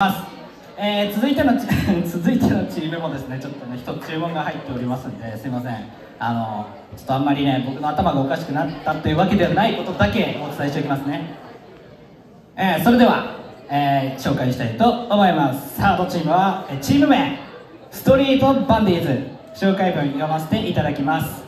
ます、えー続いてのチ 続いてのチームもですねちょっとね一つ注文が入っておりますんですいません。あのちょっとあんまりね僕の頭がおかしくなったというわけではないことだけお伝えしておきますね、えーそれでは、えー紹介したいと思います。サードチームはチーム名。ストリートバンディーズ。紹介文読ませていただきます。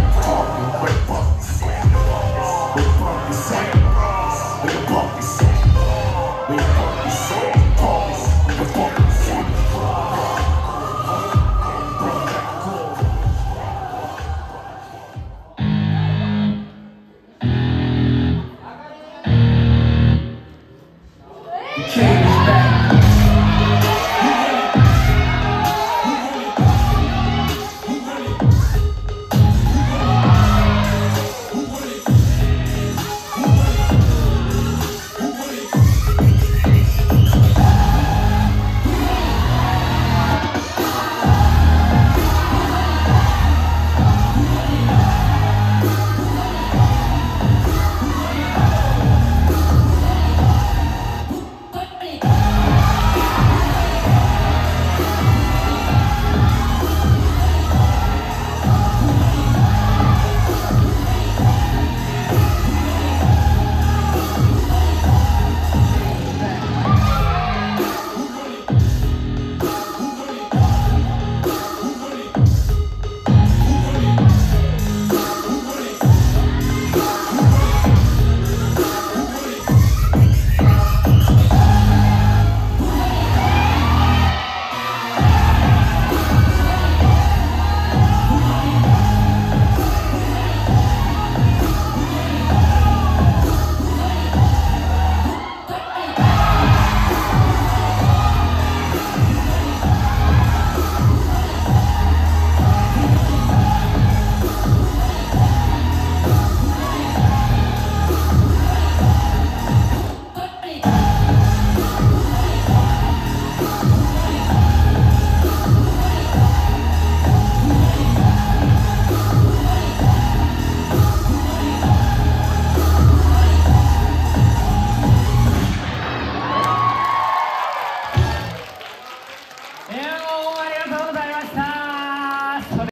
King.